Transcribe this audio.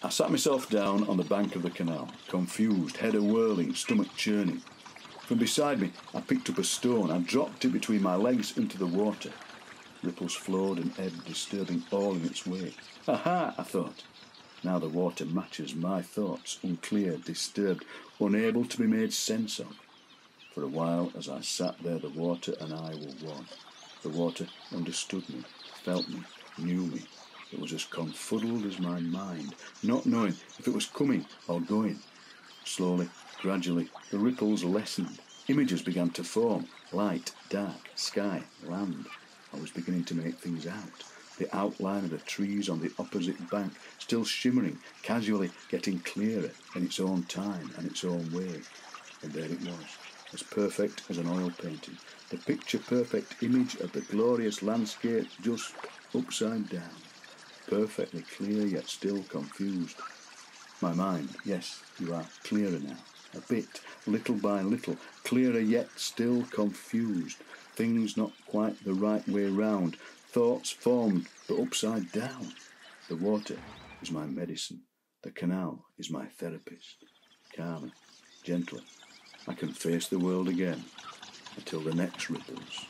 I sat myself down on the bank of the canal, confused, head a whirling, stomach churning. From beside me, I picked up a stone and dropped it between my legs into the water. Ripples flowed and ebbed, disturbing all in its wake. Aha, I thought. Now the water matches my thoughts, unclear, disturbed, unable to be made sense of. For a while, as I sat there, the water and I were one. The water understood me, felt me, knew me. It was as confuddled as my mind, not knowing if it was coming or going. Slowly, gradually, the ripples lessened. Images began to form light, dark, sky, land. I was beginning to make things out. The outline of the trees on the opposite bank still shimmering, casually getting clearer in its own time and its own way. And there it was, as perfect as an oil painting, the picture perfect image of the glorious landscape just upside down, perfectly clear yet still confused. My mind, yes, you are clearer now, a bit, little by little, clearer yet still confused, things not quite the right way round, thoughts formed but upside down. The water is my medicine, the canal is my therapist. Calmer, gentler, I can face the world again until the next ripples.